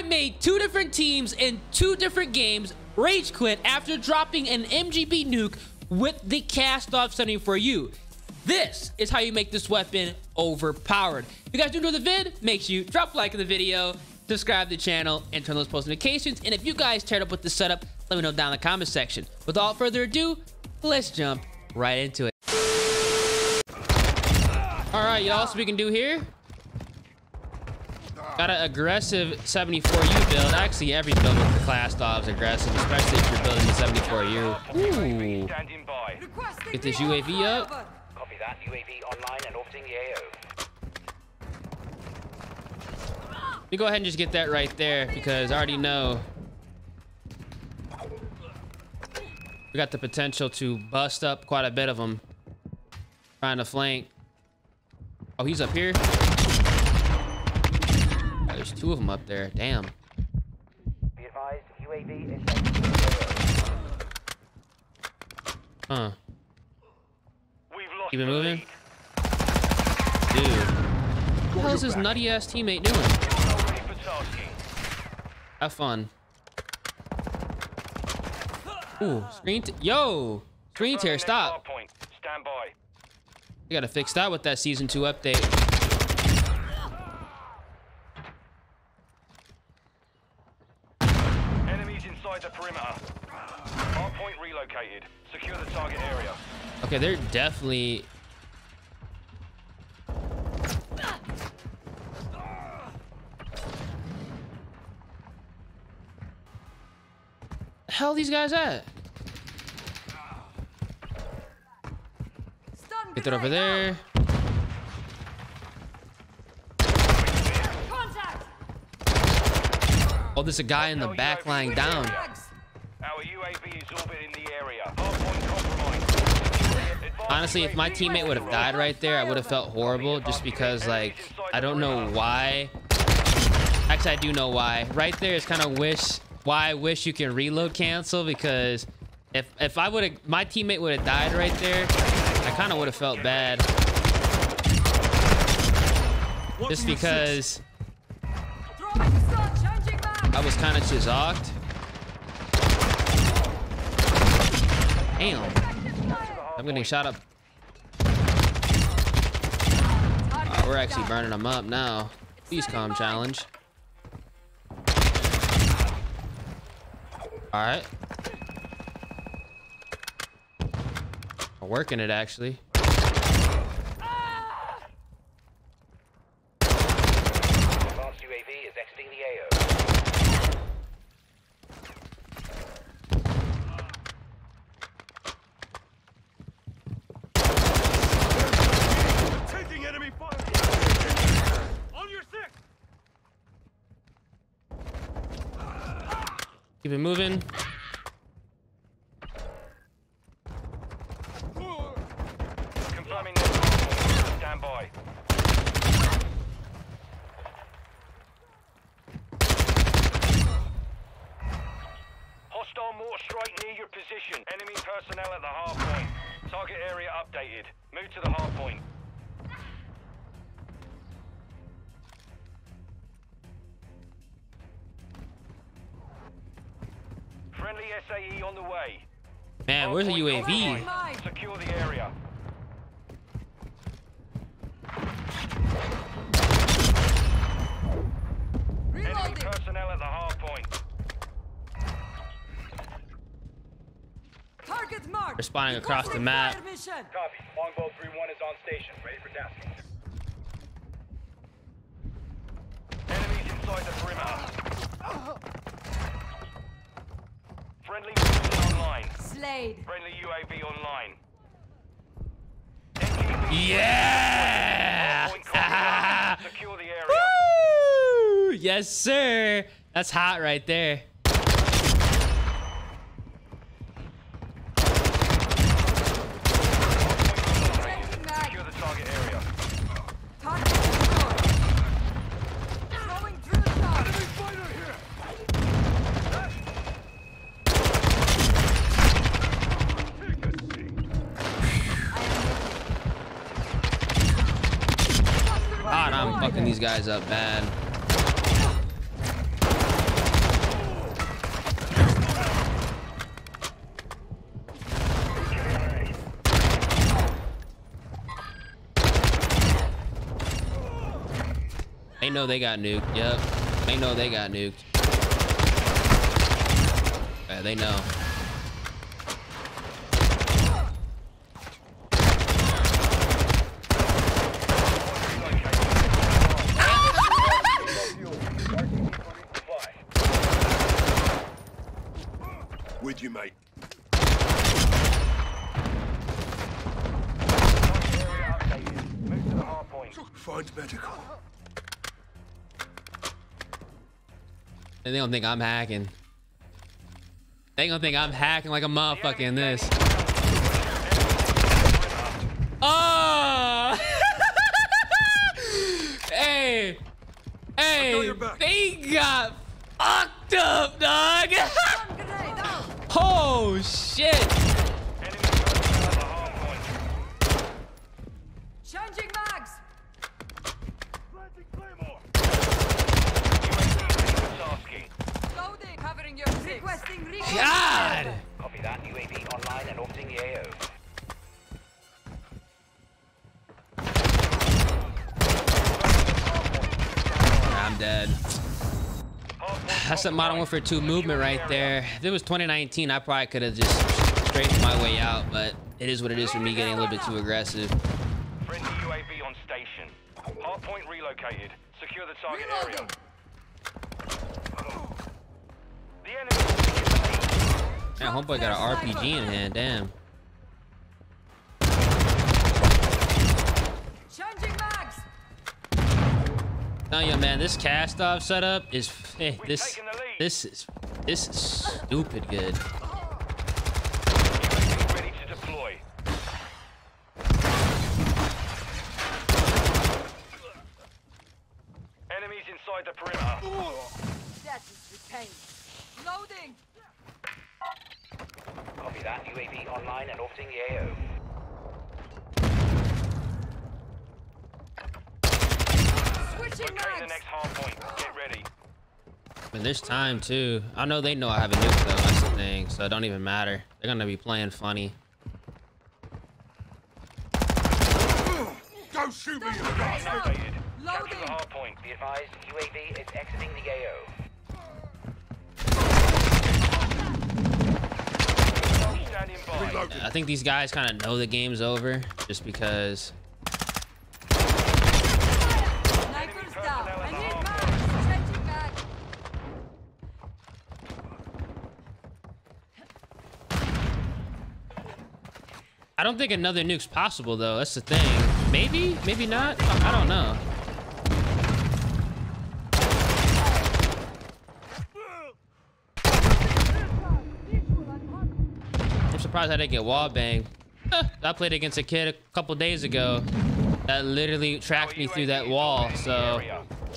I made two different teams in two different games rage quit after dropping an MGB nuke with the Kastov 74U. This is how you make this weapon overpowered. If you guys do enjoy the vid, make sure you drop a like in the video, subscribe to the channel, and turn those post notifications. And if you guys teared up with the setup, let me know down in the comment section. Without further ado, let's jump right into it. All right, y'all, so we can do here. Got an aggressive 74U build. Actually, every build with the class is aggressive, especially if you're building the 74U. Ooh. Get this UAV up. Copy that. UAV online and orbiting the AO. Let me go ahead and just get that right there because I already know we got the potential to bust up quite a bit of them. Trying to flank. Oh, he's up here. There's two of them up there. Damn. Be advised, UAV is Huh. Keep it moving. Dude. What the hell is this nutty ass teammate doing? Have fun. Ooh, screen. Yo, screen tear. Stop. Stand by. We gotta fix that with that season two update. Enemies inside the perimeter. Hard point relocated. Secure the target area. Okay, they're definitely hell these guys at? Get that over there. Oh, there's a guy in the back lying down. Honestly, if my teammate would have died right there, I would have felt horrible just because, like, I don't know why. Actually, I do know why. Right there is kind of wish why I wish you can reload cancel because if if I would have my teammate would have died right there, I kind of would have felt bad. Just because I was kind of chizocked. Damn. I'm getting shot up. Uh, we're actually burning them up now. Please calm challenge. All right. I'm working it actually. Keep it moving. Confirming Stand by. Hostile mortar strike near your position. Enemy personnel at the hard point. Target area updated. Move to the hard point. Friendly SAE on the way. Man, where's the UAV? Secure the area. Responding across the map. Copy. Longbow 3-1 is on station, ready for tasking. Enemies inside the perimeter. Friendly online. Slade. Friendly UAV online. Yeah! Secure the area. Woo! Yes, sir. That's hot right there. fucking these guys up bad. They know they got nuked. Yep. They know they got nuked. Yeah, they know. With you, mate. Find medical. And they don't think I'm hacking. They don't think I'm hacking like a motherfucker in this. Oh! hey! Hey! They got fucked up, dog! shit! Changing mags. Loading. Covering your six. Requesting recon. God! Copy that. UAV online and orbiting the AO. I'm dead. That's a Modern Warfare 2 movement right there. If it was 2019, I probably could have just straightened my way out, but it is what it is for me getting a little bit too aggressive. Friendly UAV on station. Hardpoint relocated. Secure the target area. Reloading. The enemy will be in the lead. Man, homeboy got an RPG in hand, damn. Changing mags. Tell you, man, this Kastov setup is eh, hey, this taken the lead. This is this is stupid good. UAV ready to deploy. Enemies inside the perimeter. That is retained. Loading. Copy that. UAV online and orbiting the AO. Switching Locating the mags. next hardpoint. Get ready. And there's time too. I know they know I have a nuke though. That's the thing. So it don't even matter. They're gonna be playing funny. Don't shoot me, you bastard! Activated. Capture the Loading. hardpoint. Be advised, UAV is exiting the AO. Standing by. Reloading. I think these guys kind of know the game's over just because Snipers down. I need mags. Changing mag. I don't think another nuke's possible though. That's the thing. Maybe, maybe not. I don't know. I'm surprised I didn't get wall. Huh, I played against a kid a couple days ago that literally tracked me through that wall. So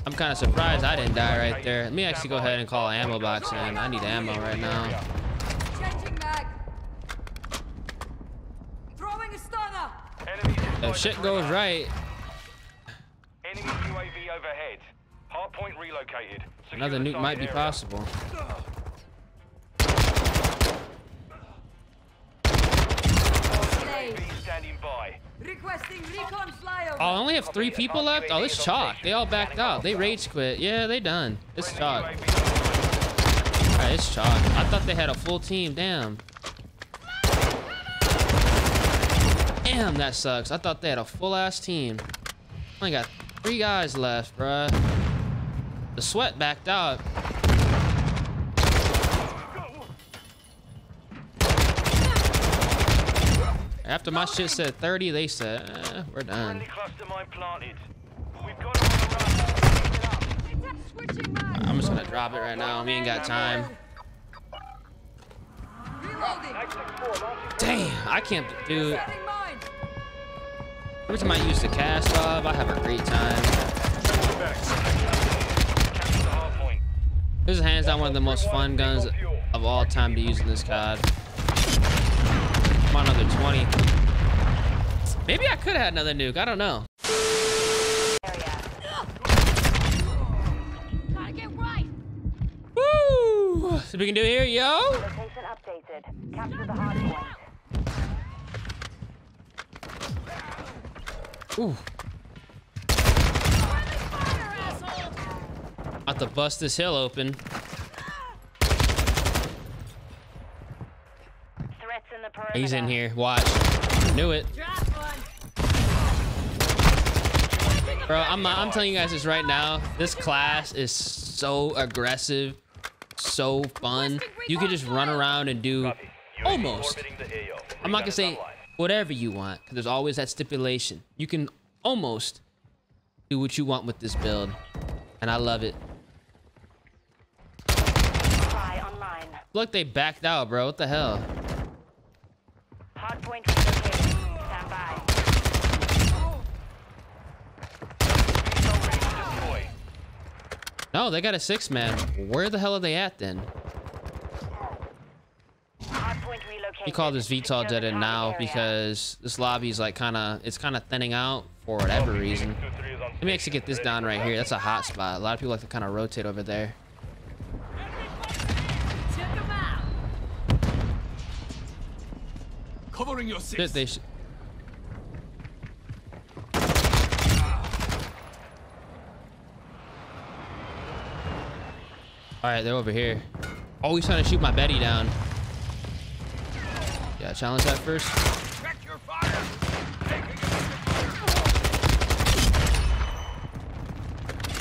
I'm kind of surprised I didn't die right there. Let me actually go ahead and call ammo box in. I need ammo right now. Changing mag. Throwing a stunner. Enemies inside If shit goes right, Enemy UAV overhead. Hardpoint relocated. Secure another nuke might be area. possible. Slay. UAV standing by. Requesting recon flyover. Oh, I only have three people left? Oh, it's chalk. They all backed out. They rage quit. Yeah, they done. It's Friendly chalk. Alright, it's chalk. I thought they had a full team. Damn. Damn, that sucks. I thought they had a full ass team. Only got three guys left, bruh. The sweat backed out. After my shit said 30, they said, eh, we're done. Friendly cluster mine planted. We've got them on the run. Switching mag. I'm just gonna drop it right now. We ain't got time. Damn, I can't, dude. Every time I use the Kastov, I have a great time. This is hands down one of the most fun guns of all time to use in this COD. Come on, another 20. Maybe I could have had another nuke. I don't know. Woo! So we can do here, yo. Location updated. Capture the hard point. Ooh. About to bust this hill open. In the. He's in here. Watch. Knew it. Bro, I'm, I'm telling you guys this right now. This class is so aggressive, so fun. You can just run around and do almost. orbiting the AO. I'm not gonna say online. Whatever you want, because there's always that stipulation. You can almost do what you want with this build, and I love it. Online. Look, they backed out, bro. What the hell? Hardpoint relocated. Stand by. No, they got a six man. Where the hell are they at then? Hardpoint relocated. We call this VTOL Secure dead end now because this lobby is like kind of it's kind of thinning out for whatever reason. 2-3 is on Let me actually get this down right here. That's a hot spot. A lot of people like to kind of rotate over there. Took him out. Covering your Shit, six. they sh- All right, they're over here. Oh, he's trying to shoot my Betty down. Yeah, challenge that first.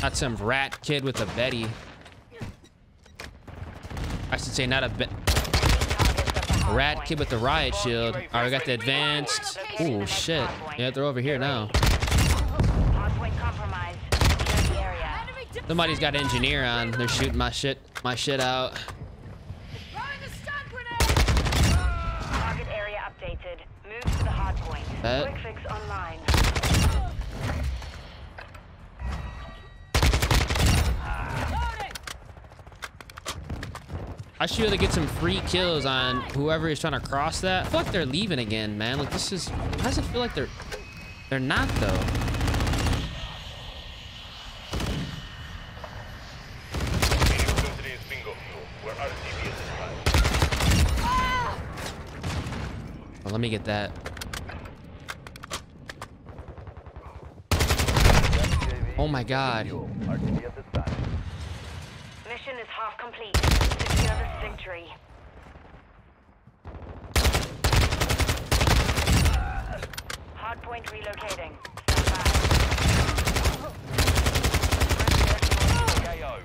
Not some rat kid with a Betty. I should say not a be- rat kid with the riot shield. All right, we got the advanced. Oh shit. Yeah, they're over here now. Somebody's got engineer on. They're shooting my shit, my shit out. Throwing a stun grenade. Target area updated. Move to the hardpoint. Bet. Uh. Quick fix online. I should be able to get some free kills on whoever is trying to cross that. I feel like they're leaving again, man. Like this is. Why does it feel like they're? They're not though. Toxicity is bingo fuel. We're RTV at this time. Well, let me get that. Oh my god. RTV at this time. Mission is half complete. Secure this victory. Hardpoint relocating. Stand by. AO.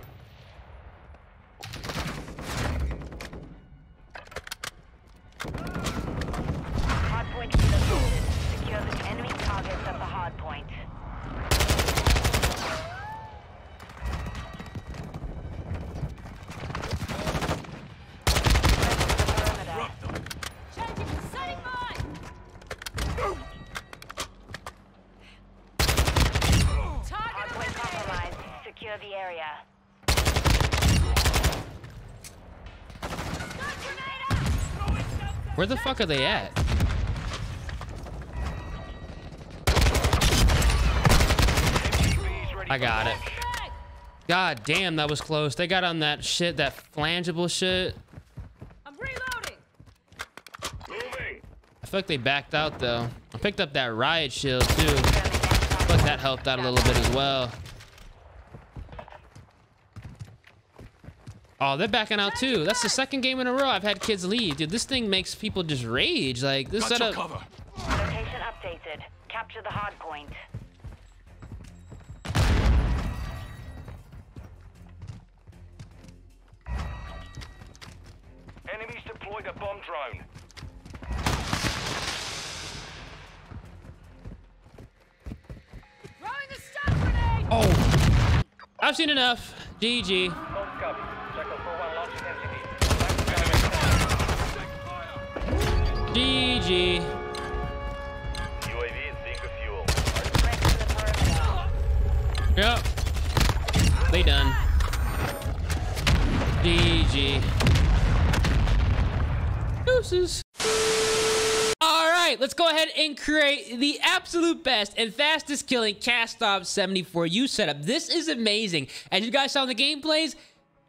Hardpoint relocated. Secure the enemy targets at the hardpoint. Perimeter. Changing. Setting mine. Target Hardpoint eliminated. compromised. Secure the area. Stun grenade out. Where the fuck are they at? I got it. God damn, that was close. They got on that shit, that flangeable shit. I'm reloading. Moving. I feel like they backed out though. I picked up that riot shield too. I feel like that helped out a little bit as well. Oh, they're backing out too. That's the second game in a row I've had kids leave. Dude, this thing makes people just rage. Like this Got your setup. cover. Location updated. Capture the hardpoint. Enemies deployed a bomb drone. Throwing a stun grenade. Oh, I've seen enough. GG. Bomb copy. Cycle 4-1 launching GG. UAV is bingo fuel. Threats in the perimeter. Yep. They done. GG. Deuces. All right, let's go ahead and create the absolute best and fastest killing Kastov 74U setup. This is amazing. As you guys saw in the gameplays,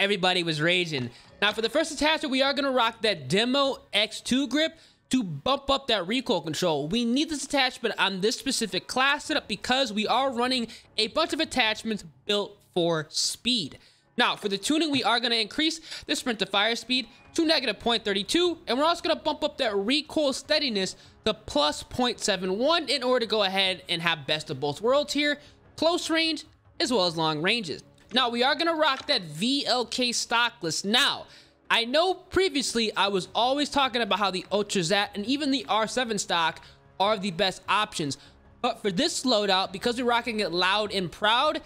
everybody was raging. Now, for the first attachment, we are going to rock that Demo X2 grip to bump up that recoil control. We need this attachment on this specific class setup because we are running a bunch of attachments built for speed. Now, for the tuning, we are going to increase the sprint to fire speed to negative 0.32, and we're also going to bump up that recoil steadiness to plus 0.71 in order to go ahead and have best of both worlds here, close range as well as long ranges. Now, we are going to rock that VLK stockless. Now, I know previously I was always talking about how the Ultra Zat and even the R7 stock are the best options. But for this loadout, because we're rocking it loud and proud,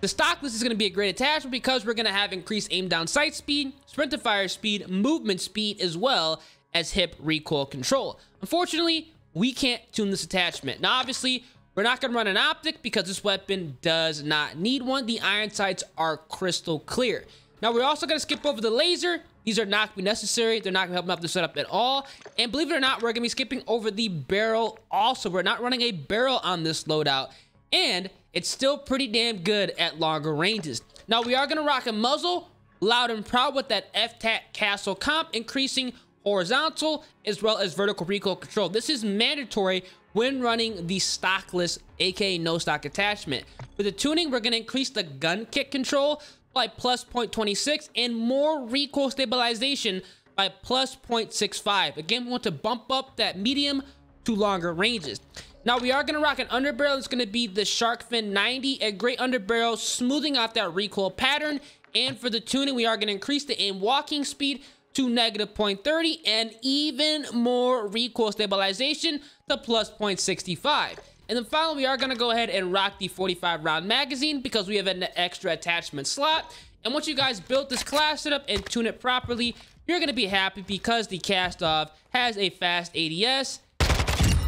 the stockless is going to be a great attachment because we're going to have increased aim down sight speed, sprint to fire speed, movement speed, as well as hip recoil control. Unfortunately, we can't tune this attachment. Now, obviously, we're not going to run an optic because this weapon does not need one. The iron sights are crystal clear. Now, we're also going to skip over the laser. These are not going to be necessary. They're not going to help me out the setup at all. And believe it or not, we're going to be skipping over the barrel also. We're not running a barrel on this loadout. And it's still pretty damn good at longer ranges. Now, we are going to rock a muzzle, loud and proud with that F-TAC Castle comp, increasing horizontal as well as vertical recoil control. This is mandatory when running the stockless, aka no stock attachment. With the tuning, we're going to increase the gun kick control by plus 0.26 and more recoil stabilization by plus 0.65. Again, we want to bump up that medium to longer ranges. Now we are going to rock an underbarrel. It's going to be the Shark Fin 90, a great underbarrel, smoothing out that recoil pattern. And for the tuning, we are going to increase the aim walking speed to negative 0.30 and even more recoil stabilization to plus 0.65. And then finally, we are going to go ahead and rock the 45 round magazine because we have an extra attachment slot. And once you guys build this class setup and tune it properly, you're going to be happy because the Kastov has a fast ADS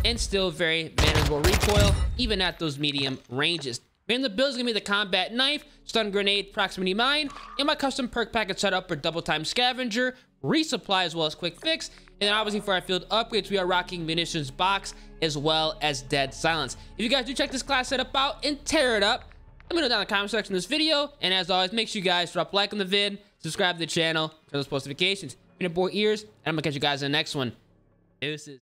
and still very manageable recoil, even at those medium ranges. And the build is going to be the combat knife, stun grenade, proximity mine, and my custom perk package setup for double time scavenger, resupply as well as quick fix. And then obviously for our field upgrades, we are rocking munitions box as well as dead silence. If you guys do check this class setup out and tear it up, let me know down in the comment section of this video. And as always, make sure you guys drop a like on the vid, subscribe to the channel, turn those post notifications. Been your boy Ears, and I'm gonna catch you guys in the next one. Deuces.